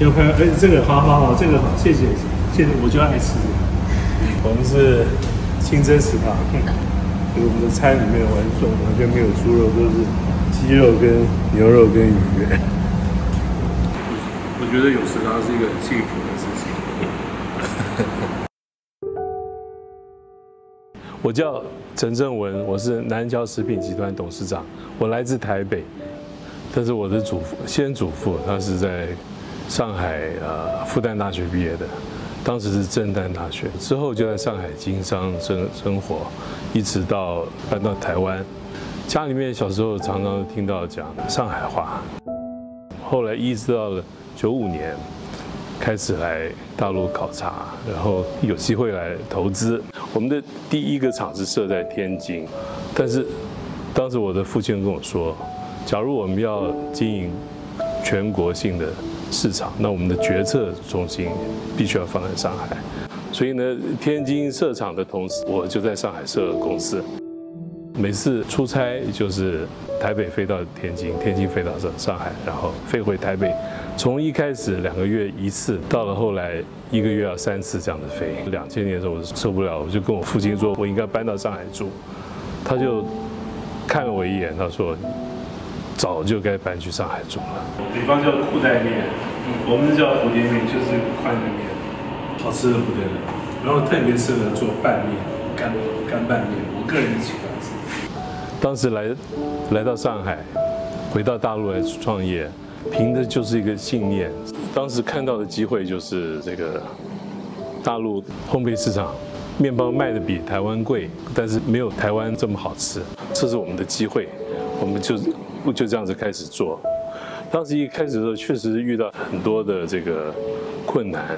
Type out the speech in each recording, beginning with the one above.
要拍，哎，这个好好好，这个好，谢谢谢谢，我就爱吃。我们是清真食堂，我们的餐里面完全完全没有猪肉，都是鸡肉跟牛肉跟鱼。我觉得有食堂是一个很幸福的事情。我叫陈正文，我是南桥食品集团董事长，我来自台北，但是我的祖父先祖父他是在上海呃复旦大学毕业的，当时是震旦大学，之后就在上海经商生生活，一直到搬到台湾，家里面小时候常常听到讲上海话，后来一直到了九五年。开始来大陆考察，然后有机会来投资。我们的第一个厂是设在天津，但是当时我的父亲跟我说，假如我们要经营全国性的市场，那我们的决策中心必须要放在上海。所以呢，天津设厂的同时，我就在上海设了公司。每次出差就是台北飞到天津，天津飞到上上海，然后飞回台北。从一开始两个月一次，到了后来一个月要三次这样的飞。两千年的时候我受不了，我就跟我父亲说，我应该搬到上海住。他就看了我一眼，他说，早就该搬去上海住了。北方叫裤带面，我们叫蝴蝶面，就是宽的面，好吃的不得了。然后特别适合做拌面，干干拌面，我个人喜欢吃。当时来来到上海，回到大陆来创业。凭的就是一个信念。当时看到的机会就是这个大陆烘焙市场，面包卖的比台湾贵，但是没有台湾这么好吃。这是我们的机会，我们就就这样子开始做。当时一开始的时候，确实遇到很多的这个困难。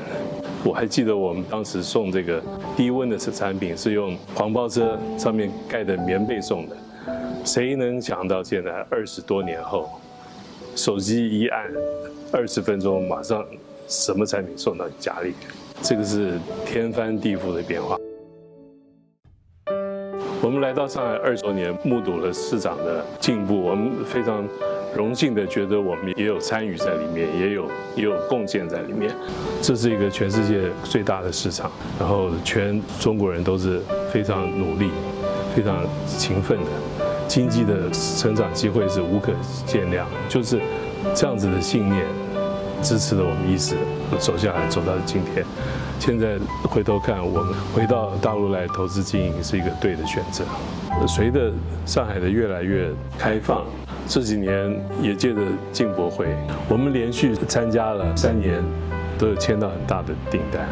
我还记得我们当时送这个低温的产品是用黄包车上面盖的棉被送的，谁能想到现在二十多年后？手机一按，二十分钟马上什么产品送到家里，这个是天翻地覆的变化。我们来到上海二十多年，目睹了市场的进步，我们非常荣幸的觉得我们也有参与在里面，也有也有贡献在里面。这是一个全世界最大的市场，然后全中国人都是非常努力、非常勤奋的。经济的成长机会是无可限量，就是这样子的信念支持了我们一直走下来，走到今天。现在回头看，我们回到大陆来投资经营是一个对的选择。随着上海的越来越开放，这几年也借着进博会，我们连续参加了三年，都有签到很大的订单。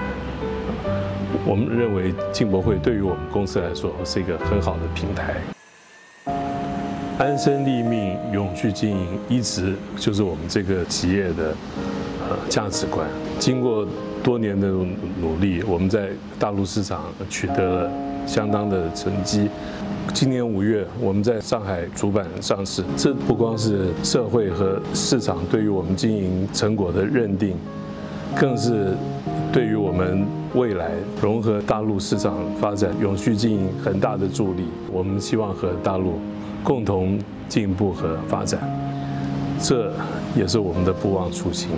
我们认为进博会对于我们公司来说是一个很好的平台。安身立命、永续经营，一直就是我们这个企业的价值观。经过多年的努力，我们在大陆市场取得了相当的成绩。今年五月，我们在上海主板上市，这不光是社会和市场对于我们经营成果的认定，更是对于我们未来融合大陆市场发展、永续经营很大的助力。我们希望和大陆。共同进步和发展，这也是我们的不忘初心。